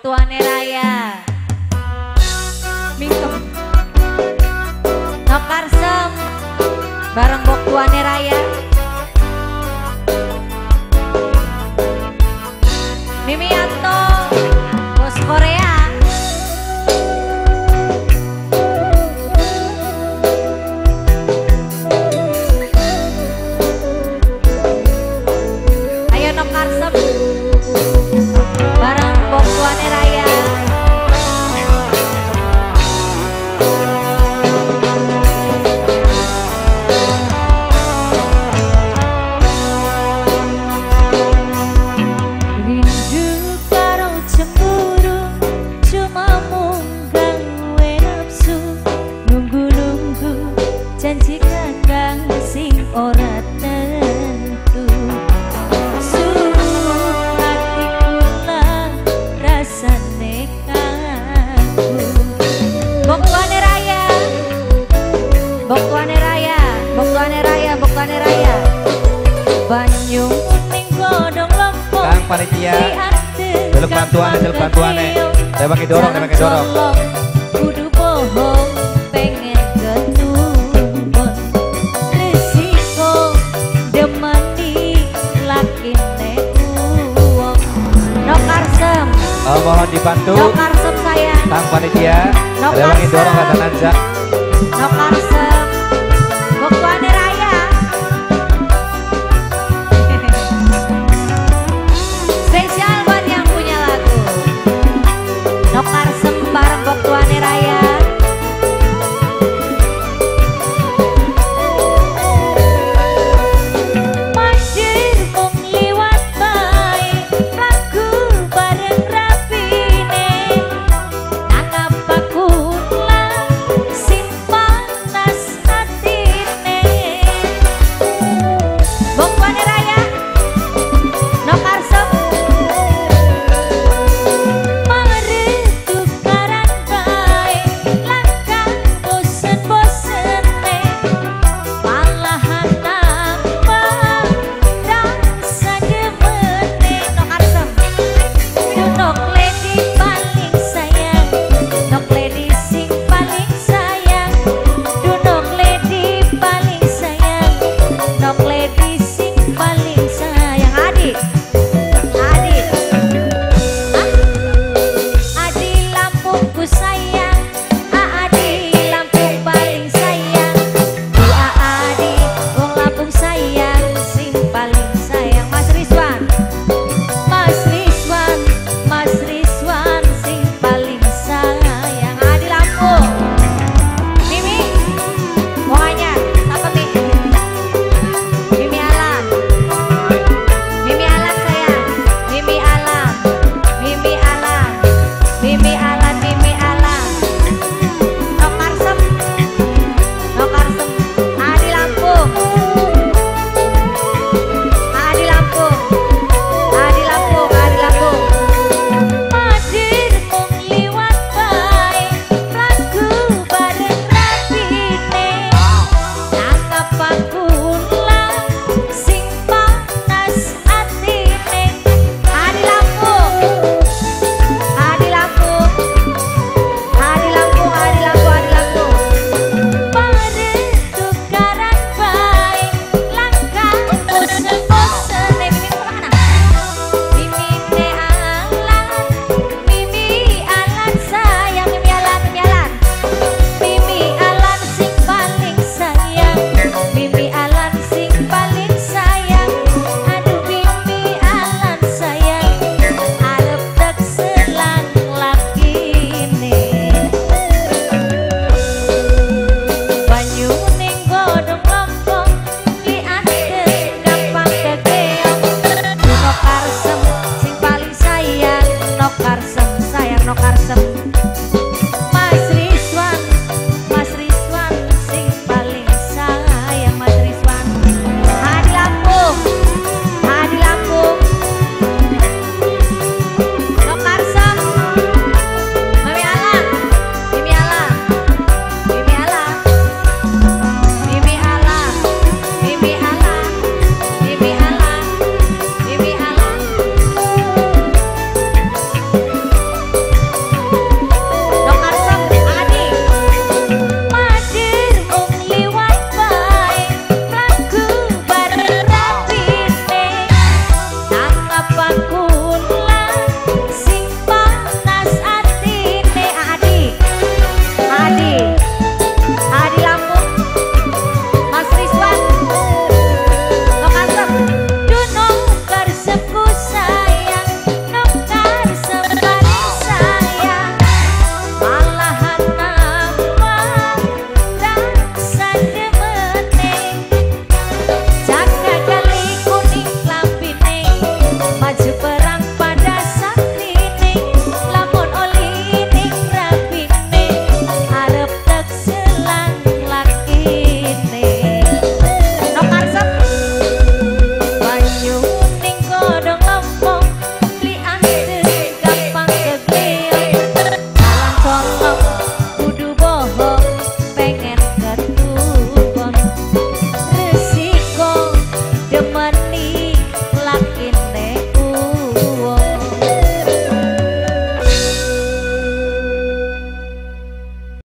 Tuane Raya. Mingkem Nokarsem Bareng Bok Tuane panitia. Deluk bantuan deluk bantuan eh. Saya pakai dorong, saya pakai dorong oh, Mohon dibantu. Nok arsem sayang. Tang panitia. Saya pakai dorong kata nanjak. Nok